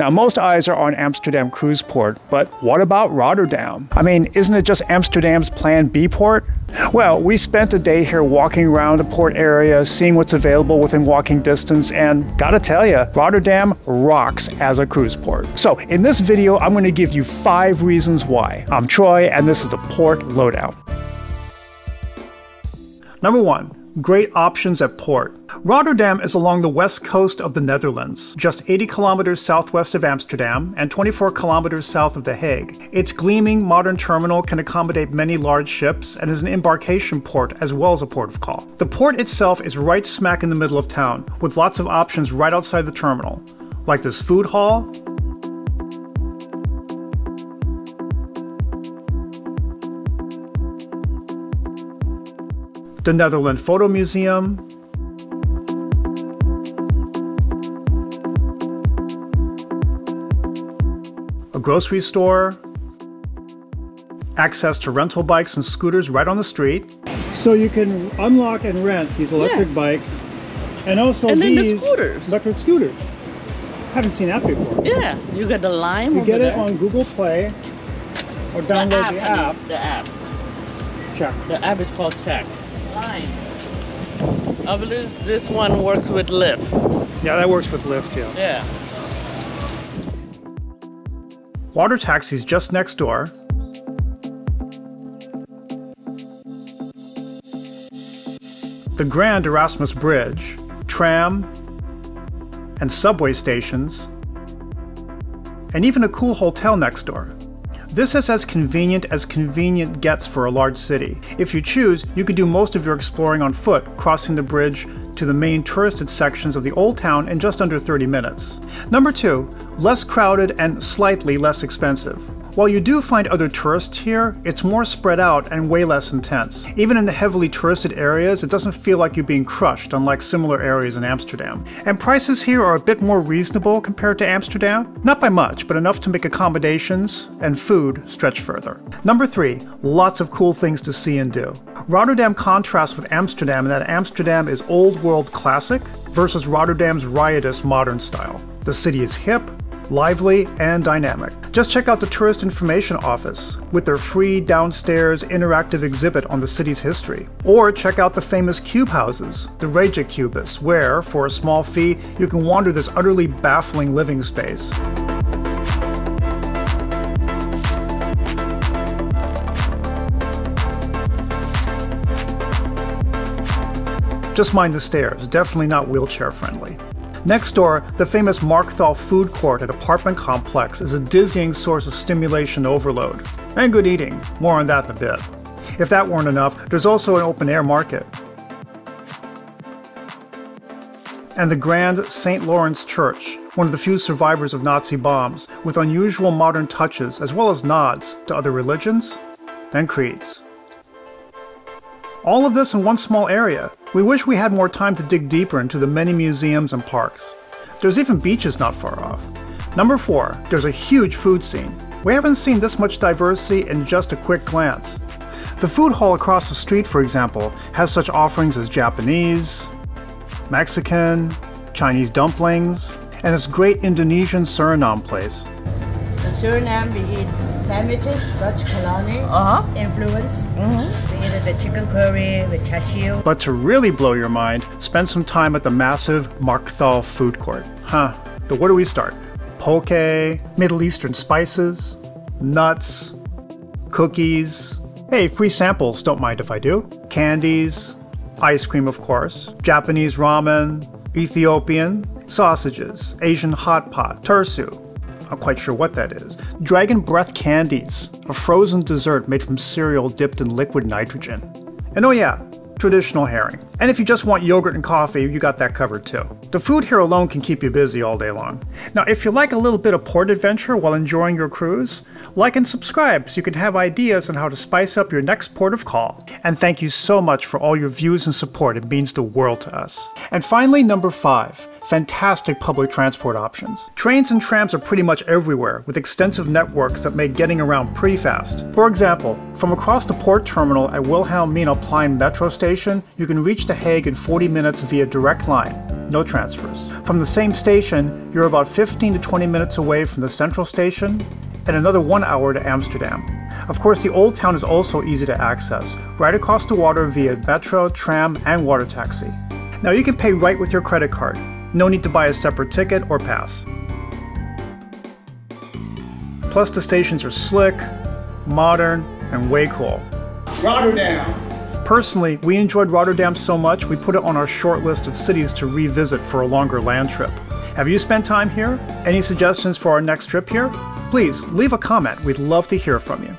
Now, most eyes are on Amsterdam Cruise Port, but what about Rotterdam? I mean, isn't it just Amsterdam's Plan B port? Well, we spent a day here walking around the port area, seeing what's available within walking distance, and gotta tell you, Rotterdam rocks as a cruise port. So, in this video, I'm going to give you five reasons why. I'm Troy, and this is the Port Lowdown. Number one, great options at port. Rotterdam is along the west coast of the Netherlands, just 80 kilometers southwest of Amsterdam and 24 kilometers south of The Hague. Its gleaming modern terminal can accommodate many large ships and is an embarkation port as well as a port of call. The port itself is right smack in the middle of town, with lots of options right outside the terminal, like this food hall, the Netherlands Photo Museum, a grocery store, access to rental bikes and scooters right on the street. So you can unlock and rent these electric Yes. bikes and also And then the these scooters. electric scooters. Haven't seen that before. Yeah, you get the lime. You get it there. on Google Play or download the download app, the app. The app. Check. The app is called Check. Lime. I believe this one works with Lyft. Yeah, that works with Lyft, yeah. Yeah. Water taxis just next door. The Grand Erasmus Bridge, tram, and subway stations, and even a cool hotel next door. This is as convenient as convenient gets for a large city. If you choose, you can do most of your exploring on foot, crossing the bridge to the main touristed sections of the old town in just under 30 minutes. Number two, less crowded and slightly less expensive. While you do find other tourists here, it's more spread out and way less intense. Even in the heavily touristed areas, it doesn't feel like you're being crushed, unlike similar areas in Amsterdam. And prices here are a bit more reasonable compared to Amsterdam. Not by much, but enough to make accommodations and food stretch further. Number three, lots of cool things to see and do. Rotterdam contrasts with Amsterdam in that Amsterdam is old world classic versus Rotterdam's riotous modern style. The city is hip, lively, and dynamic. Just check out the Tourist Information Office with their free downstairs interactive exhibit on the city's history. Or check out the famous cube houses, the Kijk Kubus where, for a small fee, you can wander this utterly baffling living space. Just mind the stairs, definitely not wheelchair friendly. Next door, the famous Markthal food court at apartment complex is a dizzying source of stimulation overload. And good eating, more on that in a bit. If that weren't enough, there's also an open air market. And the Grand St. Lawrence Church, one of the few survivors of Nazi bombs, with unusual modern touches as well as nods to other religions and creeds. All of this in one small area. We wish we had more time to dig deeper into the many museums and parks. There's even beaches not far off. Number 4. There's a huge food scene. We haven't seen this much diversity in just a quick glance. The food hall across the street, for example, has such offerings as Japanese, Mexican, Chinese dumplings, and its great Indonesian Suriname place. In Suriname, we eat sandwiches, Dutch Kalani Uh huh. influence. We eat the chicken curry with cashew. But to really blow your mind, spend some time at the massive Markthal food court. Huh, but where do we start? Poke, Middle Eastern spices, nuts, cookies. Hey, free samples, don't mind if I do. Candies, ice cream, of course, Japanese ramen, Ethiopian, sausages, Asian hot pot, tursu. I'm quite sure what that is. Dragon breath candies, a frozen dessert made from cereal dipped in liquid nitrogen. And oh yeah, traditional herring. And if you just want yogurt and coffee, you got that covered too. The food here alone can keep you busy all day long. Now, if you like a little bit of port adventure while enjoying your cruise, like and subscribe so you can have ideas on how to spice up your next port of call. And thank you so much for all your views and support. It means the world to us. And finally, number five fantastic public transport options. Trains and trams are pretty much everywhere, with extensive networks that make getting around pretty fast. For example, from across the port terminal at Wilhelmina Plein metro station, you can reach The Hague in 40 minutes via direct line. no transfers. From the same station, you're about 15 to 20 minutes away from the central station and another one hour to Amsterdam. Of course, the Old Town is also easy to access, right across the water via metro, tram, and water taxi. Now you can pay right with your credit card. No need to buy a separate ticket or pass. Plus, the stations are slick, modern, and way cool. Rotterdam. Personally, we enjoyed Rotterdam so much we put it on our short list of cities to revisit for a longer land trip. Have you spent time here? Any suggestions for our next trip here? Please leave a comment, we'd love to hear from you.